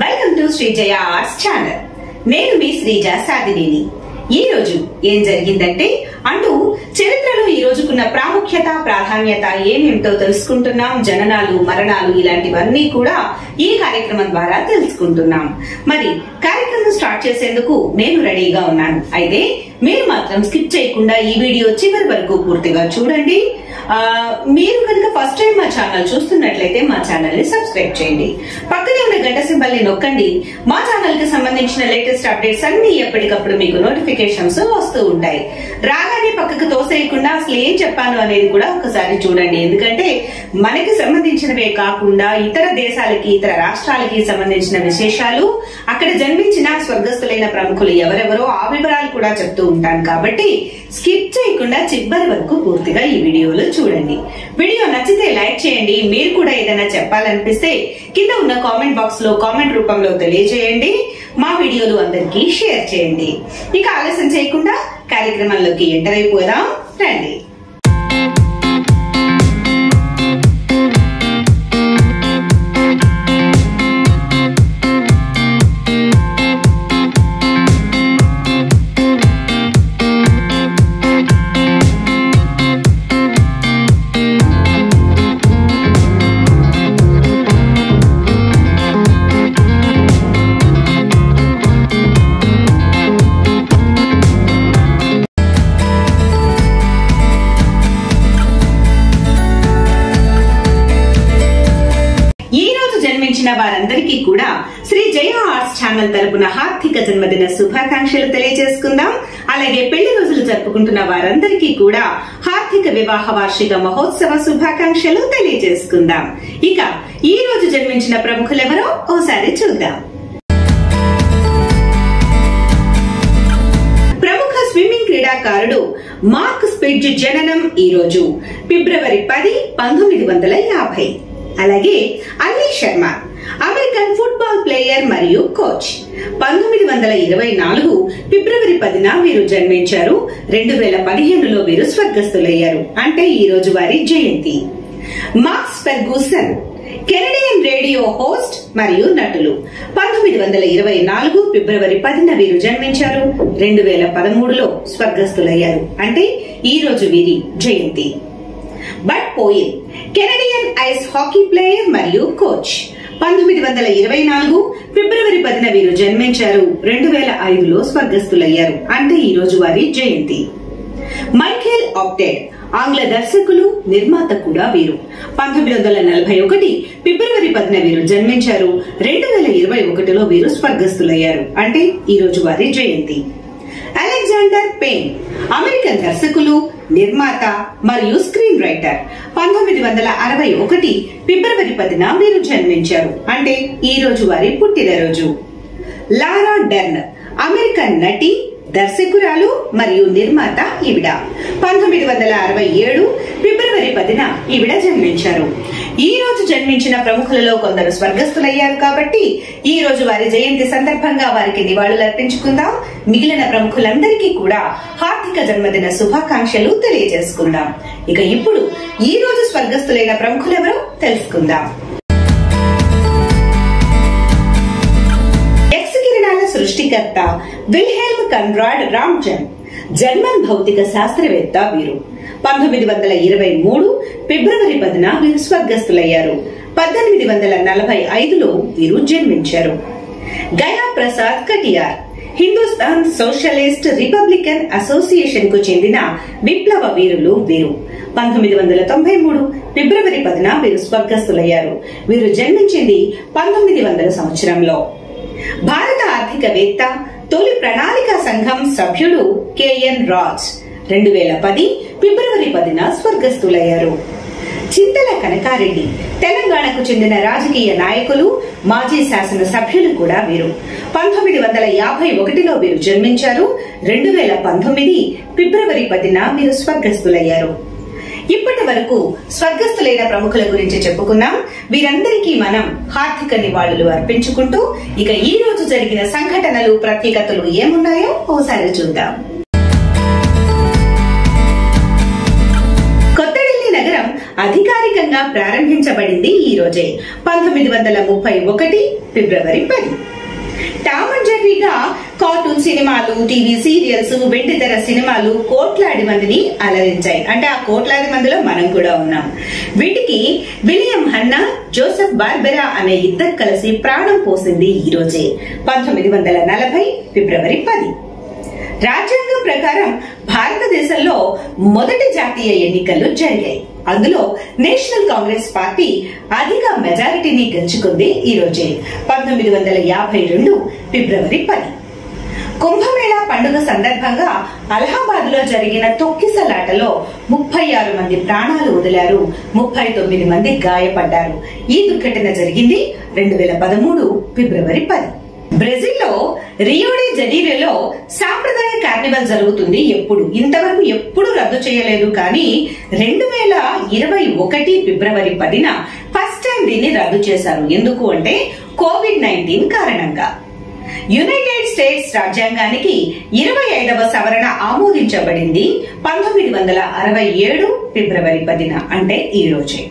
Welcome to Srijaya arts channel. నేను మీ శ్రీజ సాదినేని ఈ రోజు ఏం జరిగిందంటే అంటూ చరిత్రలో ఈ రోజుకున్న ప్రాముఖ్యత ప్రాధాన్యత ఏమేమిటో తెలుసుకుంటున్నాం. జననాలు మరణాలు ఇలాంటివన్నీ కూడా ఈ కార్యక్రమం ద్వారా తెలుసుకుంటున్నాం. మరి కార్యక్రమం స్టార్ట్ చేసేందుకు నేను రెడీగా ఉన్నాను. అయితే మీరు మాత్రం స్కిప్ చేయకుండా ఈ వీడియో చివరి వరకు పూర్తిగా చూడండి. మీరు కనుక ఫస్ట్ టైం మా ఛానల్ చూస్తున్నట్లయితే మా ఛానల్ని సబ్స్క్రైబ్ చేయండి. పక్కనే ఉన్న గంట సింబల్ని నొక్కండి. మా ఛానల్కి సంబంధించిన లేటెస్ట్ అప్డేట్స్ అన్ని ఎప్పటికప్పుడు మీకు నోటిఫికేషన్స్ వస్తూ ఉంటాయి. రాగానే పక్కకు తోసేయకుండా అసలు ఏం చెప్పాను అనేది కూడా ఒకసారి చూడండి. ఎందుకంటే మనకి సంబంధించినవే కాకుండా ఇతర దేశాలకి ఇతర రాష్ట్రాలకి సంబంధించిన విశేషాలు అక్కడ జన్మించిన స్వర్గస్థులైన ప్రముఖులు ఎవరెవరో ఆ వివరాలు కూడా చెప్తూ ఉంటాను. కాబట్టి స్కిప్ చేయకుండా చివరి వరకు పూర్తిగా ఈ వీడియోలో చూడండి. వీడియో నచ్చితే లైక్ చేయండి. మీరు కూడా ఏదైనా చెప్పాలనిపిస్తే కింద ఉన్న కామెంట్ బాక్స్లో కామెంట్ రూపంలో తెలియజేయండి. మా వీడియోలు అందరికీ షేర్ చేయండి. ఇక ఆలస్యం చేయకుండా కార్యక్రమంలోకి ఎంటర్ అయిపోదాం. రండి. కూడా శ్రీ జయ ఆర్ట్స్ ఛానల్ తరపున హార్థిక జన్మదిన శుభాకాంక్షలు తెలియజేసుకుందాం. అలాగే పెళ్ళి రోజులు జరుపుకుంటున్న వారందరికీ కూడా హార్థిక వివాహ వార్షిక మహోత్సవ శుభాకాంక్షలు తెలియజేసుకుందాం. ఇక ఈ రోజు జన్మించిన ప్రముఖులెవరో ఓసారి చూద్దాం. ప్రముఖ స్విమ్మింగ్ క్రీడాకారుడు మార్క్ స్పిడ్జ్ జననం ఈ రోజు. ఫిబ్రవరి పది పంతొమ్మిది వందల యాభై. అలాగే Ali Sharma. American football player మరియు కోచ్ పంతొమ్మిది వందల ఇరవై నాలుగు ఫిబ్రవరి పదిన వీరు జన్మించారు. రెండు వేల పదిహేనులో వీరు స్వర్గస్థులయ్యారు. అంటే ఈ రోజు వారి జయంతి. Max Ferguson Canadian radio host మరియు నటులు. పంతొమ్మిది వందల ఇరవై నాలుగు ఫిబ్రవరి పదిన వీరు జన్మించారు. రెండు వేల పదమూడులో స్వర్గస్థులయ్యారు. అంటే ఈ రోజు వీరి జయంతి. Bud Poile Canadian ice hockey player మరియు కోచ్ పంతొమ్మిది వందల ఇరవై నాలుగు ఫిబ్రవరి పదిన వీరు జన్మించారు. రెండు వేల ఐదులో స్వర్గస్థులయ్యారు. అంటే ఈ రోజు వారి జయంతి. మైఖేల్ ఆప్టెడ్ ఆంగ్ల దర్శకులు నిర్మాత కూడా వీరు. పంతొమ్మిది వందల నలభై ఒకటి ఫిబ్రవరి పదిన వీరు జన్మించారు. రెండు వేల ఇరవై ఒకటిలో వీరు స్వర్గస్థులయ్యారు. అంటే ఈ రోజు వారి జయంతి. అలెగ్జాండర్ పెయిన్ అమెరికన్ దర్శకులు నిర్మాత మరియు స్క్రీన్ రైటర్ పంతొమ్మిది వందల అరవై ఒకటి ఫిబ్రవరి పదిన వీరు జన్మించారు. అంటే ఈ రోజు వారి పుట్టినరోజు. లారా డెర్న్ అమెరికన్ నటి దర్శకురాలు మరియు నిర్మాత ఈవిడ. పంతొమ్మిది వందల అరవై ఏడు ఫిబ్రవరి పదిన ఈవిడ జన్మించారు. ఈ రోజు జన్మించిన ప్రముఖులలో కొందరు స్వర్గస్థులయ్యారు కాబట్టి ఈ రోజు వారి జయంతి సందర్భంగా వారికి నివాళులు అర్పించుకుందాం మిగిలిన ప్రముఖులందరికీ కూడా హార్దిక జన్మదిన శుభాకాంక్షలు తెలియజేసుకుందాం. ఇక ఇప్పుడు ఈ రోజు స్వర్గస్థులైన ప్రముఖులెవరో తెలుసుకుందాం. ఎక్స్ కిరణాల సృష్టికర్త విల్హెల్మ్ కన్రాడ్ రామ్జన్ జర్మన్ భౌతిక శాస్త్రవేత్త వీరు. పంతొమ్మిది వందల ఇరవై మూడు ఫిబ్రవరి పదిన వీరు స్వర్గస్థులయ్యారు. పద్దెనిమిది వందల నలభై ఐదులో వీరు జన్మించారు. గయా ప్రసాద్ కటియార్ హిందుస్థాన్ సోషలిస్ట్ రిపబ్లికన్ అసోసియేషన్కు చెందిన విప్లవ వీరులు వీరు. పంతొమ్మిది వందల తొంభై మూడు ఫిబ్రవరి పదిన వీరు స్వర్గస్థులయ్యారు. వీరు జన్మించింది పంతొమ్మిది వందల సంవత్సరంలో. భారత ఆర్థికవేత్త తొలి ప్రణాళిక సంఘం సభ్యుడు కెఎన్ రాజ్ రెండు వేల పది ఫిబ్రవరి పదిన స్వర్గస్థులయ్యారు. చింతల కనకారెడ్డి తెలంగాణకు చెందిన రాజకీయ నాయకులు మాజీ శాసన సభ్యులు కూడా వీరు. పంతొమ్మిది వందల యాభై ఒకటిలో వీరు జన్మించారు. రెండు వేల పంతొమ్మిది ఫిబ్రవరి పదిన వీరు స్వర్గస్థులయ్యారు. ఇప్పటి వరకు స్వర్గస్థులైన ప్రముఖుల గురించి చెప్పుకున్నాం. వీరందరికీ మనం హార్దిక నివాళులు అర్పించుకుంటూ ఇక ఈ రోజు జరిగిన సంఘటనలు ప్రత్యేకతలు ఏమున్నాయో ఓసారి చూద్దాం. కొత్త ఢిల్లీ నగరం అధికారికంగా ప్రారంభించబడింది ఈ రోజే పంతొమ్మిది వందల ముప్పై ఒకటి ఫిబ్రవరి పది. టామ్ అండ్ జెర్రీగా కార్టూన్ సినిమాలు టీవీ సీరియల్స్ వెండితెర సినిమాలు కోట్లాది మందిని అలరించాయి. అంటే ఆ కోట్లాది మందిలో మనం కూడా ఉన్నాం. వీటికి విలియం హన్నా జోసెఫ్ బార్బెరా అనే ఇద్దరు కలిసి ప్రాణం పోసింది ఈ రోజే పంతొమ్మిది వందల నలభై ఫిబ్రవరి పది. రాజ్యాంగం ప్రకారం భారతదేశంలో మొదటి జాతీయ ఎన్నికలు జరిగాయి. అందులో నేషనల్ కాంగ్రెస్ పార్టీ అధిక మెజారిటీని గెలుచుకుంది ఈ రోజే. పంతొమ్మిది వందల యాభై రెండు ఫిబ్రవరి పది. కుంభమేళా పండుగ సందర్భంగా అలహాబాద్లో జరిగిన తొక్కిసలాటలో ముప్పై ఆరు మంది ప్రాణాలు వదిలారు ముప్పై తొమ్మిది మంది గాయపడ్డారు. ఈ దుర్ఘటన జరిగింది రెండు వేల పదమూడు ఫిబ్రవరి పది. బ్రెజిల్లో రియోడే జనీరోలో సాంప్రదాయ కార్నివల్ జరుగుతుంది ఎప్పుడు? ఇంతవరకు ఎప్పుడు రద్దు చేయలేదు కానీ రెండు వేల ఇరవై ఒకటి ఫిబ్రవరి పదిన ఫస్ట్ టైం దీన్ని రద్దు చేశారు. ఎందుకు అంటే కోవిడ్ నైన్టీన్ కారణంగా. యునైటెడ్ స్టేట్స్ రాజ్యాంగానికి ఇరవై ఐదవ సవరణ ఆమోదించబడింది పంతొమ్మిది వందల అరవై ఏడు ఫిబ్రవరి పదిన అంటే ఈ రోజే.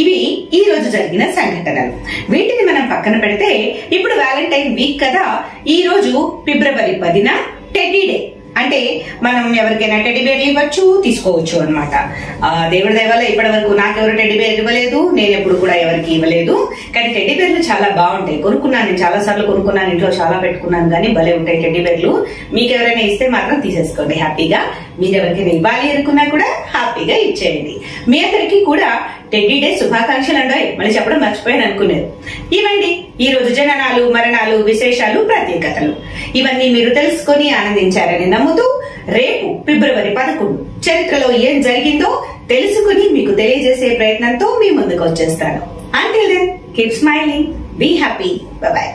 ఇవి ఈ రోజు జరిగిన సంఘటనలు. వీటిని మనం పక్కన పెడితే ఇప్పుడు వ్యాలంటైన్ వీక్ కదా ఈ రోజు ఫిబ్రవరి పదిన టెడ్డీ డే. అంటే మనం ఎవరికైనా టెడ్డీబేర్లు ఇవ్వచ్చు తీసుకోవచ్చు అనమాట దేవుడి దయవల్ల ఇప్పటి వరకు నాకెవరు టెడ్డీబేర్ ఇవ్వలేదు నేను ఎప్పుడు కూడా ఎవరికి ఇవ్వలేదు. కానీ టెడ్డీబేర్లు చాలా బాగుంటాయి. కొనుక్కున్నాను నేను చాలా సార్లు కొనుక్కున్నాను ఇంట్లో చాలా పెట్టుకున్నాను కానీ భలే ఉంటాయి టెడ్డీబేర్లు మీకు ఎవరైనా ఇస్తే మాత్రం తీసేసుకోండి హ్యాపీగా. మీరు ఎవరికైనా ఇవ్వాలి అనుకున్నా కూడా హ్యాపీగా ఇచ్చేయండి. మీ అందరికీ కూడా టెడ్డీ డే శుభాకాంక్షలు అండోయ్ మళ్ళీ చెప్పడం మర్చిపోయాను అనుకునేది ఇవ్వండి. ఈ రోజు జననాలు మరణాలు విశేషాలు ప్రత్యేకతలు. ఇవన్నీ మీరు తెలుసుకొని ఆనందించారని నమ్ముతూ రేపు ఫిబ్రవరి పదకొండు చరిత్రలో ఏం జరిగిందో తెలుసుకుని మీకు తెలియజేసే ప్రయత్నంతో మీ ముందుకు వచ్చేస్తాను. Until then keep smiling be happy bye